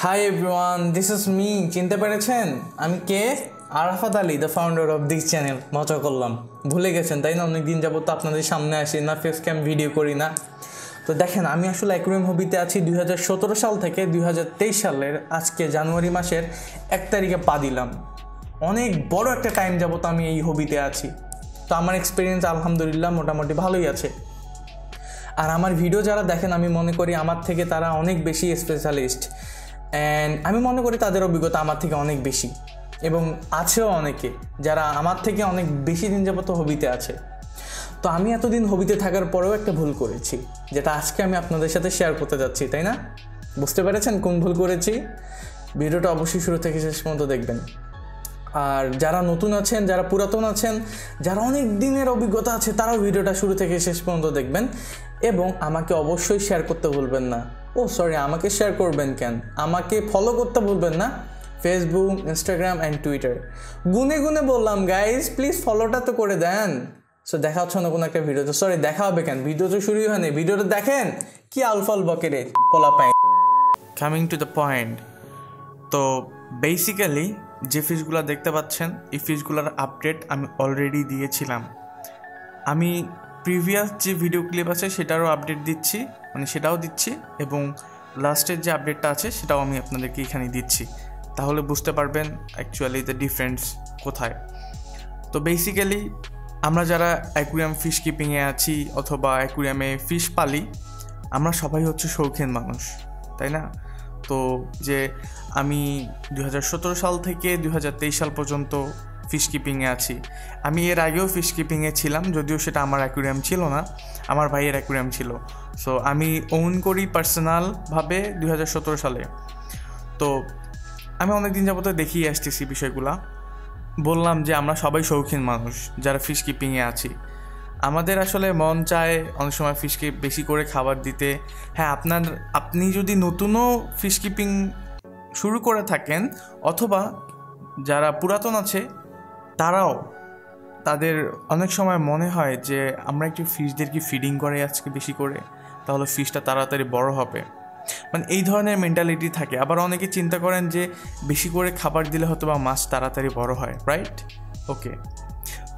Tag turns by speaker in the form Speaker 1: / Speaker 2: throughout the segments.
Speaker 1: Hi everyone this is me চিনতে পেরেছেন? আমি কে? Arafat Ali the founder of this channel মজা করলাম। ভুলে গেছেন, তাই না? অনেক দিন যাবত আপনাদের সামনে আসি না ফেস ক্যাম ভিডিও করি না। তো দেখেন, আমি আসলে অ্যাকুরিয়াম হবিতে আছি দুই হাজার সতেরো সাল থেকে দুই হাজার তেইশ সালের আজকে জানুয়ারি মাসের এক তারিখে পা দিলাম। অনেক বড় একটা টাইম যাবত আমি এই হবিতে আছি। তো আমার এক্সপিরিয়েন্স আলহামদুলিল্লাহ মোটামুটি ভালোই আছে। আর আমার ভিডিও যারা দেখেন, আমি মনে করি আমার থেকে তারা অনেক বেশি স্পেশালিস্ট অ্যান্ড আমি মনে করি তাদের অভিজ্ঞতা আমার থেকে অনেক বেশি। এবং আছেও অনেকে যারা আমার থেকে অনেক বেশি দিন যাবত হবিতে আছে। তো আমি এতদিন হবিতে থাকার পরেও একটা ভুল করেছি, যেটা আজকে আমি আপনাদের সাথে শেয়ার করতে যাচ্ছি, তাই না? বুঝতে পেরেছেন কোন ভুল করেছি? ভিডিওটা অবশ্যই শুরু থেকে শেষ পর্যন্ত দেখবেন। আর যারা নতুন আছেন, যারা পুরাতন আছেন, যারা অনেক দিনের অভিজ্ঞতা আছে, তারাও ভিডিওটা শুরু থেকে শেষ পর্যন্ত দেখবেন। এবং আমাকে অবশ্যই শেয়ার করতে ভুলবেন না। ও সরি আমাকে শেয়ার করবেন কেন? আমাকে ফলো করতে ভুলবেন না? ফেসবুক ইনস্টাগ্রাম অ্যান্ড টুইটার গুনে গুনে বললাম গাইজ প্লিজ ফলোটা তো করে দেন। সো দেখা হচ্ছে না কোনো একটা ভিডিওতে। সরি দেখা হবে কেন? ভিডিও তো শুরুই হয়নি। ভিডিওটা দেখেন, কি আলফাল বকেরে পোলা পাই। কামিং টু দ্য পয়েন্ট তো বেসিক্যালি যে ফিশগুলো দেখতে পাচ্ছেন, এই ফিশগুলোর আপডেট আমি অলরেডি দিয়েছিলাম। আমি প্রিভিয়াস যে ভিডিও ক্লিপ আছে, সেটারও আপডেট দিচ্ছি মানে সেটাও দিচ্ছি এবং লাস্টের যে আপডেটটা আছে, সেটাও আমি আপনাদেরকে এখানে দিচ্ছি। তাহলে বুঝতে পারবেন অ্যাকচুয়ালি দ্য ডিফারেন্স কোথায়। তো বেসিক্যালি আমরা যারা অ্যাকুরিয়াম ফিশ কিপিংয়ে আছি অথবা অ্যাকুরিয়ামে ফিশ পালি, আমরা সবাই হচ্ছে শৌখিন মানুষ, তাই না? তো যে আমি দু হাজার সতেরো সাল থেকে দু হাজার তেইশ সাল পর্যন্ত ফিশ কিপিংয়ে আছি। আমি এর আগেও ফিশ কিপিংয়ে ছিলাম, যদিও সেটা আমার অ্যাকুরিয়াম ছিল না, আমার ভাইয়ের অ্যাকুরিয়াম ছিল। সো আমি ওন করি পার্সোনালভাবে দু হাজার সতেরো সালে। তো, আমি অনেক দিন যাবত দেখিয়ে আসতেছি বিষয়গুলা। বললাম যে আমরা সবাই শৌখিন মানুষ, যারা ফিশ কিপিংয়ে আছি। আমাদের আসলে মন চায় অনেক সময় ফিশকে বেশি করে খাবার দিতে। হ্যাঁ আপনার, আপনি যদি নতুনও ফিশ কিপিং শুরু করে থাকেন, অথবা যারা পুরাতন আছে তারাও তাদের অনেক সময় মনে হয় যে আমরা একটু ফিশদেরকে ফিডিং করে আজকে বেশি করে, তাহলে ফিশটা তাড়াতাড়ি বড় হবে। মানে এই ধরনের মেন্টালিটি থাকে। আবার অনেকে চিন্তা করেন যে বেশি করে খাবার দিলে হয়তো বা মাছ তাড়াতাড়ি বড় হয় রাইট ওকে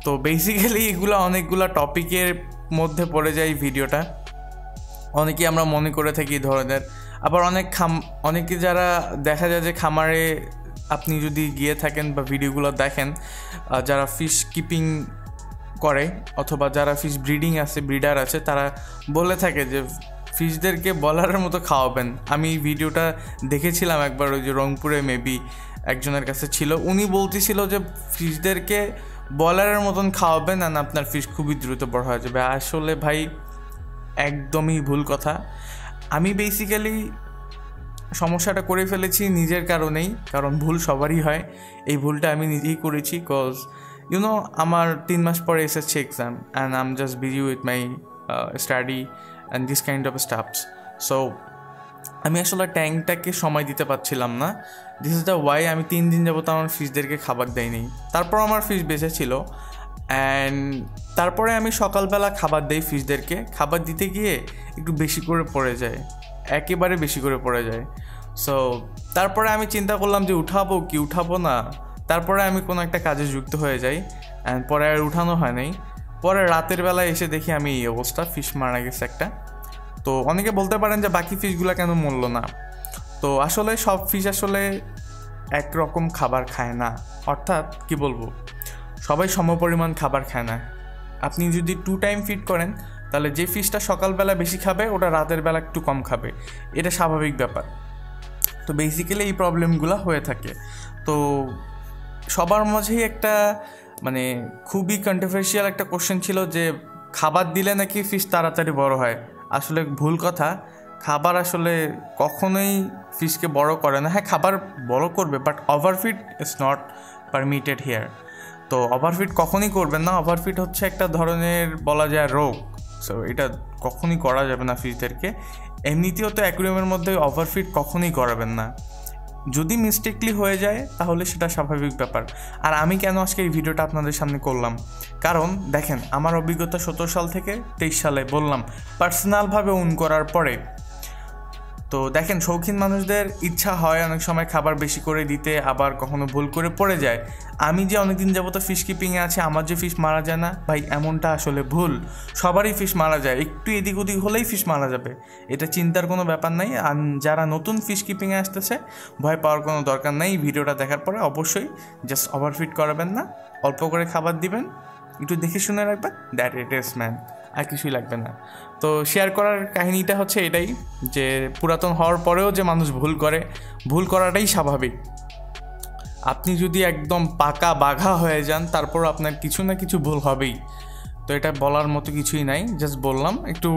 Speaker 1: তো বেসিক্যালি এগুলো অনেকগুলো টপিকের মধ্যে পড়ে যায় ভিডিওটা অনেকেই আমরা মনে করে থাকি এই ধরনের। আবার অনেক খাম, অনেকে যারা দেখা যায় যে খামারে আপনি যদি গিয়ে থাকেন বা ভিডিওগুলো দেখেন যারা ফিশ কিপিং করে অথবা যারা ফিশ ব্রিডিং আছে ব্রিডার আছে, তারা বলে থাকে যে ফিশদেরকে বলারের মতো খাওয়াবেন। আমি ভিডিওটা দেখেছিলাম একবার, ওই যে রংপুরে মেবি একজনের কাছে ছিল। উনি বলতেছিল যে ফিশদেরকে বলারের মতন খাওয়াবেন আর আপনার ফিশ খুবই দ্রুত বড় হয়ে যাবে। আসলে ভাই, একদমই ভুল কথা। আমি বেসিক্যালি সমস্যাটা করে ফেলেছি নিজের কারণেই, কারণ ভুল সবারই হয়। এই ভুলটা আমি নিজেই করেছি কজ ইউনো আমার তিন মাস পরে এসেছে exam and um just busy with my study and this kind of stuffs so আমি আসলে ট্যাঙ্কটাকে সময় দিতে পারছিলাম না। দিস ইজ দ্য ওয়াই আমি তিন দিন যাবত আমার ফিশদেরকে খাবার দেয়নি তারপর আমার ফিশ বেঁচে ছিল। অ্যান্ড তারপরে আমি সকালবেলা খাবার দেই ফিশদেরকে খাবার দিতে গিয়ে একটু বেশি করে পড়ে যায়। একেবারে বেশি করে পড়ে যায়। সো তারপরে আমি চিন্তা করলাম যে উঠাবো কি, উঠাবো না। তারপরে আমি কোনো একটা কাজে যুক্ত হয়ে যাই। অ্যান্ড পরে আর উঠানো হয় নাই। পরে রাতের বেলায় এসে দেখি আমি এই অবস্থা ফিশ মারা গেছে একটা। তো অনেকে বলতে পারেন যে বাকি ফিশগুলো কেন মরলো না? তো আসলে সব ফিশ আসলে একরকম খাবার খায় না। অর্থাৎ কি বলব? সবাই সমপরিমাণ খাবার খায় না। আপনি যদি টু টাইম ফিড করেন তাহলে যে ফিশটা সকালবেলা বেশি খাবে, ওটা রাতের বেলা একটু কম খাবে। এটা স্বাভাবিক ব্যাপার। তো বেসিক্যালি এই প্রবলেমগুলো হয়ে থাকে। তো সবার মাঝেই একটা মানে খুবই কন্ট্রোভার্সিয়াল একটা কোশ্চেন ছিল যে, খাবার দিলে নাকি ফিশ তাড়াতাড়ি বড় হয়? আসলে ভুল কথা। খাবার আসলে কখনোই ফিশকে বড় করে না। হ্যাঁ খাবার বড় করবে but overfeed is not permitted here তো ওভারফিট কখনই করবেন না। ওভারফিট হচ্ছে একটা ধরনের বলা যায় রোগ। সো এটা কখনই করা যাবে না ফিশদেরকে এমনিতেও তো অ্যাকুরিয়ামের মধ্যে ওভারফিট কখনই করাবেন না। যদি মিস্টেকলি হয়ে যায়, তাহলে সেটা স্বাভাবিক ব্যাপার। আর আমি কেন আজকে এই ভিডিওটা আপনাদের সামনে করলাম? কারণ, দেখেন, আমার অভিজ্ঞতা সতেরো সাল থেকে তেইশ সালে বললাম পার্সোনালভাবে উন করার পরে তো দেখেন, শৌখিন মানুষদের ইচ্ছা হয় অনেক সময় খাবার বেশি করে দিতে, আবার কখনো ভুল করে পড়ে যায়। আমি যে অনেকদিন যাবত ফিশ কিপিংয়ে আছে, আমার যে ফিশ মারা যায় না, ভাই, এমনটা আসলে ভুল। সবারই ফিশ মারা যায়, একটু এদিক ওদিক হলেই ফিশ মারা যাবে। এটা চিন্তার কোনো ব্যাপার নাই, আর যারা নতুন ফিশ কিপিংয়ে আসতেছে, ভয় পাওয়ার কোনো দরকার নেই। ভিডিওটা দেখার পরে অবশ্যই জাস্ট ওভারফিট করাবেন না, অল্প করে খাবার দিবেন, একটু দেখে শুনে রাখবেন দ্যাট ইট ইস ম্যান আর কিছুই লাগবে না। তো শেয়ার করার কাহিনীটা হচ্ছে এটাই, যে পুরাতন হওয়ার পরেও যে মানুষ ভুল করে, ভুল করাটাই স্বাভাবিক। আপনি যদি একদম পাকা বাঘা হয়ে যান, তারপর আপনার কিছু না কিছু ভুল হবেই। তো এটা বলার মতো কিছুই নাই জাস্ট বললাম, একটু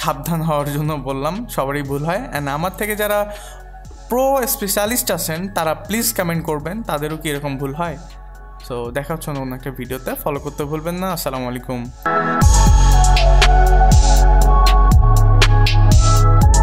Speaker 1: সাবধান হওয়ার জন্য বললাম, সবারই ভুল হয়। অ্যান্ড আমার থেকে যারা প্রো স্পেশালিস্ট আছেন, তারা প্লিজ কমেন্ট করবেন, তাদেরও কি এরকম ভুল হয়? সো দেখা হচ্ছে অন্য একটা ভিডিওতে ফলো করতে ভুলবেন না, আসসালামু আলাইকুম। Thank you.